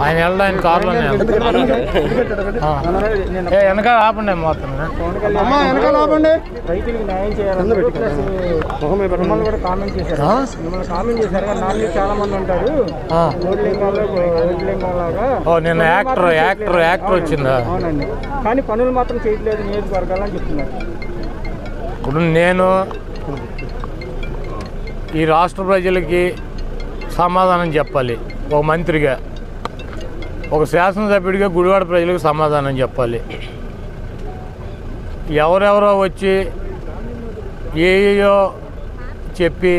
ఆయన వెళ్ళడానికి కారులోనే ఆ. ఏ వెనకాల ఆపండి మొత్తం అమ్మా వెనకాల ఆపండి. రైతులకు న్యాయం చేయాలని ప్లస్ మిమ్మల్ని కూడా కామెంట్ చేశారు. ఆ? మిమ్మల్ని కామెంట్ చేశారు. కానీ నా మీద చాలా మంది ఉంటారు. ఆ. రోడ్లింగాలు రోడ్లింగం లాగా ఓ నిన్న యాక్టర్ యాక్టర్ యాక్టర్ వచ్చిందా? అవునండి. కానీ పనులు మాత్రం చేయట్లేదు. నియోజకవర్గాలని చెప్తున్నారు. ఇప్పుడు నేను ఈ రాష్ట్ర ప్రజలకి సమాధానం చెప్పాలి. ఒక మంత్రిగా. ఒక శాసనసభ్యుడిగా గుడివాడ ప్రజలకు సమాధానం చెప్పాలి. ఎవరెవరో వచ్చి ఏయో చెప్పి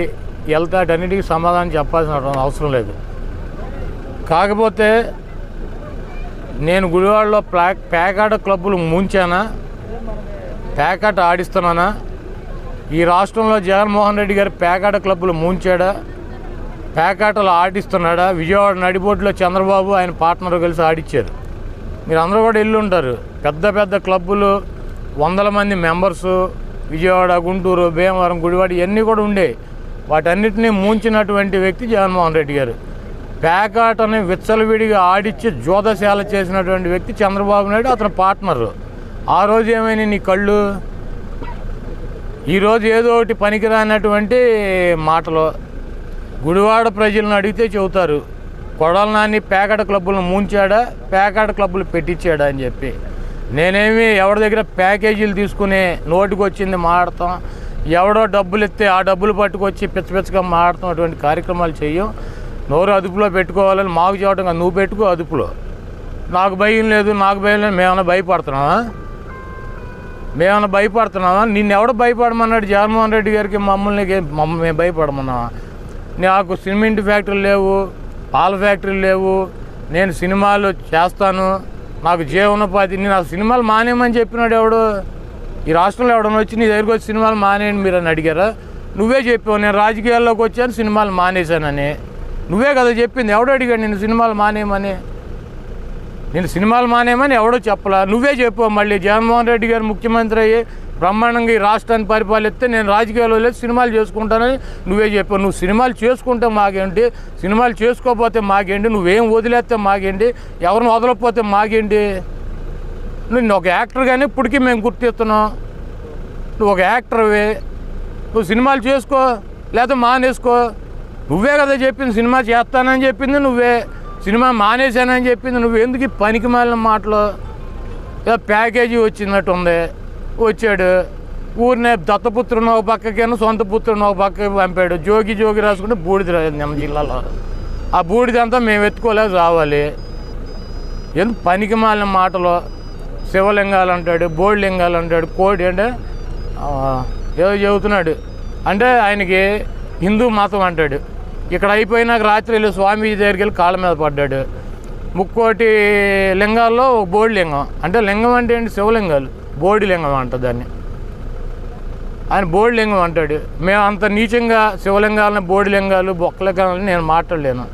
వెళ్తాటన్నిటికీ సమాధానం చెప్పాల్సిన అవసరం లేదు. కాకపోతే నేను గుడివాడలో ప్లా ప్యాకాట క్లబ్బులు ముంచానా? పేకాట ఆడిస్తున్నానా? ఈ రాష్ట్రంలో జగన్మోహన్ రెడ్డి గారు ప్యాకాట క్లబ్బులు ముంచాడా? పేకాటలు ఆడిస్తున్నాడా? విజయవాడ నడిబోటులో చంద్రబాబు ఆయన పార్ట్నర్ కలిసి ఆడిచ్చారు. మీరు అందరూ కూడా ఇల్లు ఉంటారు పెద్ద పెద్ద క్లబ్బులు వందల మంది మెంబర్సు విజయవాడ గుంటూరు భీమవరం గుడివాడ ఇవన్నీ కూడా ఉండేవి వాటన్నిటినీ ముంచినటువంటి వ్యక్తి జగన్మోహన్ రెడ్డి గారు. పేకాటని విచ్చలవిడిగా ఆడిచ్చి జోదశాల చేసినటువంటి వ్యక్తి చంద్రబాబు నాయుడు అతని పార్ట్నరు. ఆ రోజు ఏమైనా నీ కళ్ళు? ఈరోజు ఏదో ఒకటి పనికిరానటువంటి మాటలు. గుడివాడ ప్రజలను అడిగితే చెబుతారు కొడల నాని పేకాట క్లబ్బులను ముంచాడా పేకాట క్లబ్బులు పెట్టించాడా అని చెప్పి. నేనేమి ఎవరి దగ్గర ప్యాకేజీలు తీసుకుని నోటికి వచ్చింది మాడతాం ఎవడో డబ్బులు ఇస్తే ఆ డబ్బులు పట్టుకొచ్చి పిచ్చ పిచ్చగా మాడతాం అటువంటి కార్యక్రమాలు చెయ్యం. నోరు అదుపులో పెట్టుకోవాలని మాకు చెప్పడం నువ్వు పెట్టుకో అదుపులో. నాకు భయం లేదు నాకు భయం లేదు మేమన్నా భయపడుతున్నావా? మేమన్నా భయపడుతున్నావా? నిన్ను ఎవడ భయపడమన్నాడు? జగన్మోహన్ రెడ్డి గారికి మమ్మల్ని మమ్మల్ని మేము భయపడమన్నావా? నాకు సిమెంట్ ఫ్యాక్టరీలు లేవు పాల ఫ్యాక్టరీలు లేవు నేను సినిమాలు చేస్తాను నాకు జీవనోపాధి నేను ఆ సినిమాలు మానేయమని చెప్పినాడు ఎవడు? ఈ రాష్ట్రంలో ఎవడన్నా వచ్చి నీ దగ్గరికి వచ్చి సినిమాలు మానేయండి మీరు అని అడిగారా? నువ్వే చెప్పావు నేను రాజకీయాల్లోకి వచ్చాను సినిమాలు మానేశానని. నువ్వే కదా చెప్పింది ఎవడో అడిగాడు నేను సినిమాలు మానేయమని? నేను సినిమాలు మానేయమని ఎవడో చెప్పలా? నువ్వే చెప్పు మళ్ళీ జగన్మోహన్ రెడ్డి గారు ముఖ్యమంత్రి అయ్యి బ్రహ్మాండంగా ఈ రాష్ట్రాన్ని పరిపాలిస్తే నేను రాజకీయాల్లో లేదు సినిమాలు చేసుకుంటానని నువ్వే చెప్పావు. నువ్వు సినిమాలు చేసుకుంటే మాకేంటి? సినిమాలు చేసుకోకపోతే మాకేంటి? నువ్వేం వదిలేస్తే మాకేంటి? ఎవరిని వదలకపోతే మాకేంటి? నువ్వు ఒక యాక్టర్గానే ఇప్పటికీ మేము గుర్తిస్తున్నాం నువ్వు ఒక యాక్టర్వే. నువ్వు సినిమాలు చేసుకో లేదా మానేసుకో. నువ్వే కదా చెప్పింది సినిమా చేస్తానని చెప్పింది నువ్వే. సినిమా మానేశానని చెప్పింది నువ్వు. ఎందుకు పనికి మాలిన మాటలు? ఏదో ప్యాకేజీ వచ్చినట్టు ఉంది. వచ్చాడు. ఊరినే దత్తపుత్రుని ఒక పక్కకేను సొంత పుత్రుని ఒక పక్కకి పంపాడు. జోగి జోగి రాసుకుంటే బూడిద రాదు మన జిల్లాలో. ఆ బూడిదంతా మేము ఎత్తుకోలేదు రావాలి. ఎందుకు పనికి మాలిన మాటలు శివలింగాలు అంటాడు బోడిలింగాలు అంటాడు కోడి అంటే ఏదో చెబుతున్నాడు. అంటే ఆయనకి హిందూ మతం అంటాడు. ఇక్కడ అయిపోయినాక రాత్రి వెళ్ళి స్వామీజీ దగ్గరికి వెళ్ళి కాళ్ళ మీద పడ్డాడు. ముక్కోటి లింగాల్లో ఒక బోడి లింగం అంటే లింగం అంటే ఏంటి? శివలింగాలు. బోడి లింగం అంట దాన్ని. ఆయన బోడి లింగం అంటాడు. మేము అంత నీచంగా శివలింగాలను బోడి లింగాలు బొక్కలింగాలని నేను మాట్లాడలేను.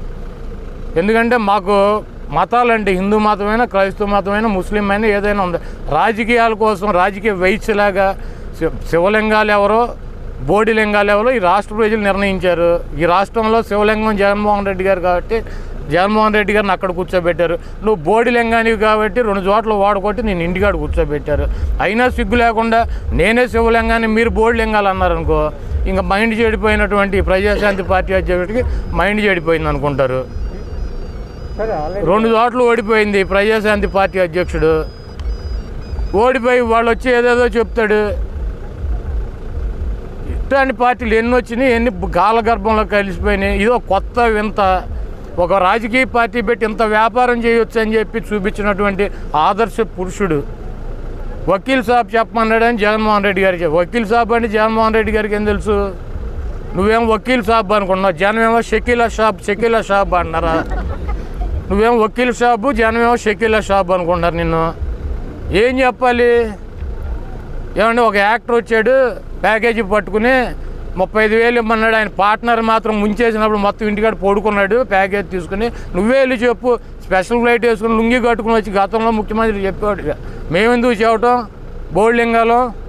ఎందుకంటే మాకు మతాలంటే హిందూ మతమైనా క్రైస్తవ మతమైనా ముస్లిం అయినా ఏదైనా ఉంది. రాజకీయాల కోసం రాజకీయ వైశ్యలాగా శివ- శివలింగాలు ఎవరో బోడి లింగాలు ఎవరో ఈ రాష్ట్ర ప్రజలు నిర్ణయించారు. ఈ రాష్ట్రంలో శివలింగం జగన్మోహన్ రెడ్డి గారు కాబట్టి జగన్మోహన్ రెడ్డి గారిని అక్కడ కూర్చోబెట్టారు. నువ్వు బోడి లింగానివి కాబట్టి రెండు చోట్ల వాడుకొట్టి నేను ఇంటికాడ కూర్చోబెట్టారు. అయినా సిగ్గు లేకుండా నేనే శివలింగాన్ని మీరు బోడి లింగాలు అన్నారనుకో ఇంకా మైండ్ చెడిపోయినటువంటి ప్రజాశాంతి పార్టీ అధ్యక్షుడికి మైండ్ చెడిపోయింది అనుకుంటారు. రెండు చోట్ల ఓడిపోయింది ప్రజాశాంతి పార్టీ అధ్యక్షుడు. ఓడిపోయి వాళ్ళు వచ్చి ఏదేదో చెప్తాడు. ఇట్లాంటి పార్టీలు ఎన్ని వచ్చినాయి ఎన్ని గాలగర్భంలో కలిసిపోయినాయి. ఇదో కొత్త వింత. ఒక రాజకీయ పార్టీ పెట్టి ఇంత వ్యాపారం చేయొచ్చు అని చెప్పి చూపించినటువంటి ఆదర్శ పురుషుడు. వకీల్ సాబ్ చెప్పమన్నాడని జగన్మోహన్ రెడ్డి గారికి వకీల్ సాబ్ అంటే జగన్మోహన్ రెడ్డి గారికి ఏం తెలుసు? నువ్వేం వకీల్ సాబ్ అనుకున్నావు జనమేమో షకీలా షాబ్ షకీలా షాబ్ అన్నారా? నువ్వేం వకీల్ షాపు జనమేమో షకీలా షాబ్ అనుకుంటారు నిన్ను. ఏం చెప్పాలి? ఏమంటే ఒక యాక్టర్ వచ్చాడు ప్యాకేజీ పట్టుకుని ముప్పై ఐదు వేలు ఇమ్మన్నాడు. ఆయన పార్ట్నర్ మాత్రం ముంచేసినప్పుడు మొత్తం ఇంటికాడ పడుకున్నాడు. ప్యాకేజ్ తీసుకుని నువ్వే వెళ్ళి చెప్పు. స్పెషల్ ఫ్లైట్ వేసుకుని లుంగి కట్టుకుని వచ్చి గతంలో ముఖ్యమంత్రి చెప్పాడు ఇక. మేమెందుకు చెప్పటం? బోర్డు లింగాలు.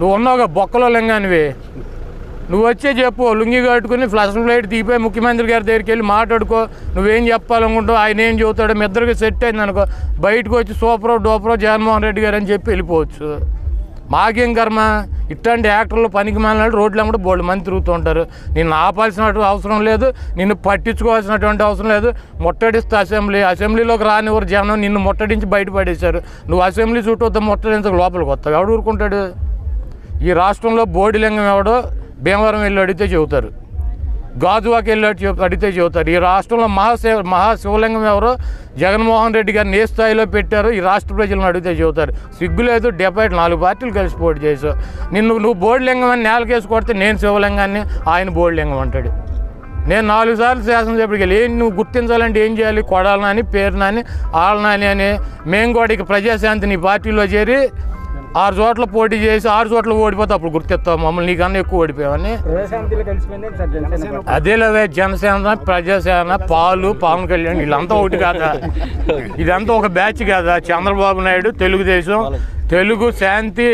నువ్వు ఉన్నావుగా బొక్కలో లింగానివి. నువ్వు వచ్చే చెప్పు. లుంగి కట్టుకుని ఫ్లష్ ఫ్లైట్ తీపోయి ముఖ్యమంత్రి గారి దగ్గరికి వెళ్ళి మాట్లాడుకో. నువ్వేం చెప్పాలనుకుంటావు ఆయన ఏం చెబుతాడో మీ ఇద్దరికి సెట్ అయింది అనుకో. బయటకు వచ్చి సూపరో డోపరో జగన్మోహన్ రెడ్డి గారు అని చెప్పి వెళ్ళిపోవచ్చు. మాకేం కర్మ? ఇట్లాంటి యాక్టర్లు పనికి మాలినాడు రోడ్లు కూడా బోల్డ్ మంది తిరుగుతూ ఉంటారు. నిన్ను ఆపాల్సిన అవసరం లేదు. నిన్ను పట్టించుకోవాల్సినటువంటి అవసరం లేదు. ముట్టడిస్తే అసెంబ్లీ. అసెంబ్లీలోకి రానివ్వరు జనం నిన్ను ముట్టడించి బయటపడేశారు నువ్వు అసెంబ్లీ చుట్టూ వద్ద ముట్టడించక లోపలికి వస్తావు. ఎవడు ఊరుకుంటాడు? ఈ రాష్ట్రంలో బోడిలింగం ఎవడో భీమవరం వెళ్ళి అడిగితే చెబుతారు. గాజువాకి వెళ్ళి చెప్- అడిగితే చెబుతారు. ఈ రాష్ట్రంలో మహాశివ మహాశివలింగం ఎవరో? జగన్మోహన్ రెడ్డి గారిని ఏ స్థాయిలో పెట్టారో? ఈ రాష్ట్ర ప్రజలను అడిగితే చెబుతారు. సిగ్గు లేదు డెబ్బై నాలుగు పార్టీలు కలిసి పోటీ చేసావు నిన్ను నువ్వు బోర్డులింగం అని నేలకేసి కొడితే నేను శివలింగాన్ని ఆయన బోర్డులింగం అంటాడు. నేను నాలుగు సార్లు శాసనసభ్యుడికి వెళ్ళి ఏం నువ్వు గుర్తించాలంటే ఏం చేయాలి? కొడాలనాని పేరు నాని అని మేము కూడా ఇక ప్రజాశాంతి నీ పార్టీలో చేరి ఆరు చోట్ల పోటీ చేసి ఆరు చోట్ల ఓడిపోతే అప్పుడు గుర్తిస్తావు మమ్మల్ని నీకన్నా ఎక్కువ కలిసిపోయింది సార్ జనసేన ప్రజాసేన పాలు పవన్ కళ్యాణ్ వీళ్ళంతా ఒకటి కాదా? ఇదంతా ఒక బ్యాచ్ కాదా? చంద్రబాబు నాయుడు తెలుగుదేశం తెలుగు శాంతి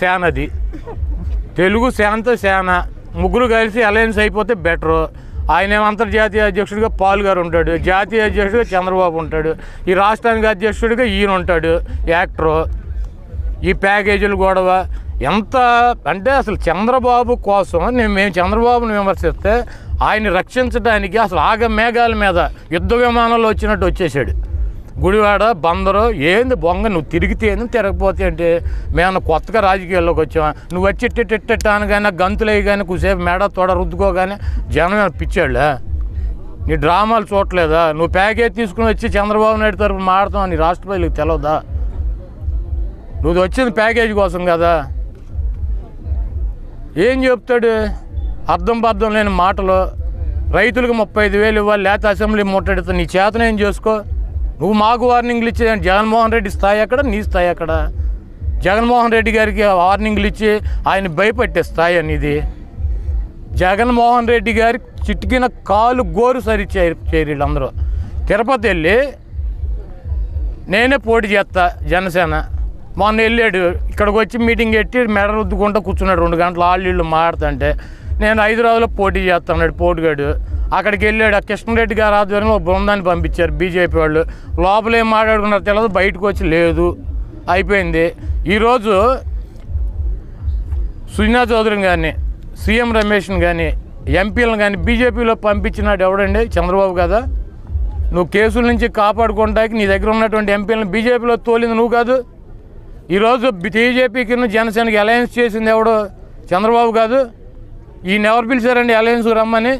సేనది తెలుగు శాంతి సేన ముగ్గురు కలిసి అలయన్స్ అయిపోతే బెటరు ఆయన ఏమో అంతర్జాతీయ అధ్యక్షుడిగా పాల్ గారు ఉంటాడు. జాతీయ అధ్యక్షుడిగా చంద్రబాబు ఉంటాడు. ఈ రాష్ట్రానికి అధ్యక్షుడిగా ఈయన ఉంటాడు యాక్టరు. ఈ ప్యాకేజీలు గొడవ. ఎంత అంటే అసలు చంద్రబాబు కోసం నేను మేము చంద్రబాబును విమర్శిస్తే ఆయన్ని రక్షించడానికి అసలు ఆగ మేఘాల మీద యుద్ధ విమానంలో వచ్చినట్టు వచ్చేసాడు. గుడివాడ బందరు ఏంది బొంగ? నువ్వు తిరిగితే ఏంది? తిరగపోతే అంటే మేము కొత్తగా రాజకీయాల్లోకి వచ్చాం నువ్వు వచ్చి ఇట్టిట్టిట్ట అనగానే గంతులు వేయగానే కుసేపు మేడ తోడ రుద్దుకోగానే జనం ఏమైనా పిచ్చాళ్ళా? నీ డ్రామాలు చూడలేదా నువ్వు ప్యాకేజ్ తీసుకుని వచ్చి చంద్రబాబు నాయుడు తరఫున మాడతావు? నీ రాష్ట్రపతికి తెలవదా? నువ్వు వచ్చింది ప్యాకేజ్ కోసం కదా. ఏం చెప్తాడు? అర్థం పర్థం లేని మాటలు. రైతులకు ముప్పై ఐదు వేలు ఇవ్వాలి లేత అసెంబ్లీ ముట్టడితే నీ చేతన ఏం చేసుకో? నువ్వు మాకు వార్నింగ్లు ఇచ్చి జగన్మోహన్ రెడ్డి స్థాయి అక్కడ నీ స్థాయి అక్కడ జగన్మోహన్ రెడ్డి గారికి వార్నింగ్లు ఇచ్చి ఆయన భయపెట్టే స్థాయి అనేది. జగన్మోహన్ రెడ్డి గారి చిటికిన కాలు గోరు సరి చేరి అందరూ. తిరుపతి వెళ్ళి నేనే పోటీ చేస్తా జనసేన. మొన్న వెళ్ళాడు. ఇక్కడికి వచ్చి మీటింగ్ పెట్టి మెడ రుద్దుకుంటూ కూర్చున్నాడు. రెండు గంటలు ఆళ్ళు వీళ్ళు మాడుతుంటే నేను హైదరాబాద్లో పోటీ చేస్తాడు పోటీగాడు. అక్కడికి వెళ్ళాడు. ఆ కృష్ణారెడ్డి గారు ఆధ్వర్యంలో ఒక బృందాన్ని పంపించారు బీజేపీ వాళ్ళు. లోపల ఏం మాట్లాడుకున్నారో తెలియదు బయటకు వచ్చి లేదు. అయిపోయింది. ఈరోజు సుజనా చౌదరిని కానీ సీఎం రమేష్ని కానీ ఎంపీలను కానీ బీజేపీలో పంపించినాడు ఎవడండి? చంద్రబాబు కదా. నువ్వు కేసుల నుంచి కాపాడుకోవడానికి నీ దగ్గర ఉన్నటువంటి ఎంపీలను బీజేపీలో తోలింది నువ్వు కాదు. ఈరోజు బీజేపీకి జనసేనకి అలయన్స్ చేసింది ఎవడు చంద్రబాబు కాదు. ఈయన ఎవరు పిలిచారండి అలయన్స్ రమ్మని?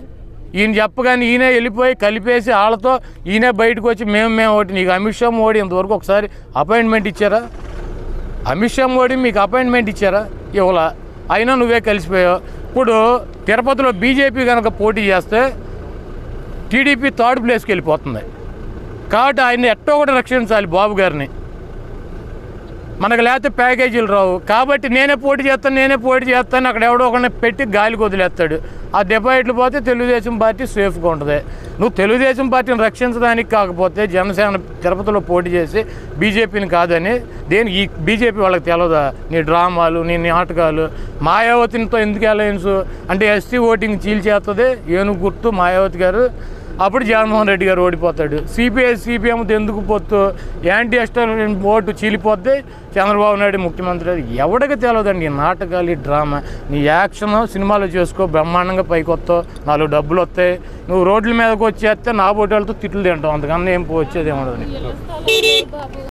ఈయన చెప్పగానే ఈయనే వెళ్ళిపోయి కలిపేసి వాళ్ళతో ఈయనే బయటకు వచ్చి మేము మేము ఓటి నీకు అమిత్ షా మోడీ ఇంతవరకు ఒకసారి అపాయింట్మెంట్ ఇచ్చారా? అమిత్ షా మోడీ మీకు అపాయింట్మెంట్ ఇచ్చారా? ఇవ్వలా. అయినా నువ్వే కలిసిపోయావు. ఇప్పుడు తిరుపతిలో బీజేపీ కనుక పోటీ చేస్తే టీడీపీ థర్డ్ ప్లేస్కి వెళ్ళిపోతుంది. కాబట్టి ఆయన్ని ఎట్టో కూడా రక్షించాలి బాబు గారిని. మనకు లేకపోతే ప్యాకేజీలు రావు. కాబట్టి నేనే పోటీ చేస్తాను నేనే పోటీ చేస్తాను అక్కడ ఎవడో ఒకరిని పెట్టి గాలికి వదిలేస్తాడు. ఆ డిపాజిట్లు పోతే తెలుగుదేశం పార్టీ సేఫ్గా ఉంటుంది. నువ్వు తెలుగుదేశం పార్టీని రక్షించడానికి కాకపోతే జనసేన తిరుపతిలో పోటీ చేసి బీజేపీని కాదని దేని ఈ బీజేపీ వాళ్ళకి తెలియదా నీ డ్రామాలు నీ నాటకాలు మాయావతితో ఎందుకు అలయన్స్ అంటే ఎస్టీ ఓటింగ్ చీల్చేస్తుంది ఏనుగు గుర్తు మాయావతి గారు. అప్పుడు జగన్మోహన్ రెడ్డి గారు ఓడిపోతాడు. సిపిఐ సిపిఎం ఎందుకు పొత్తు? యాంటీ ఎస్టాబ్లిష్మెంట్ ఓటు చీలిపోతే చంద్రబాబు నాయుడు ముఖ్యమంత్రి ఎవడికి తెలియదండి నాటకాలు ఈ డ్రామా? నీ యాక్షన్ సినిమాలు చేసుకో బ్రహ్మాండంగా పైకి వస్తావు. నాలుగు డబ్బులు వస్తాయి. నువ్వు రోడ్ల మీదకి వచ్చేస్తే నా బోటాలతో తిట్లు తింటావు. అంతకన్నా ఏం వచ్చేది ఏమడదు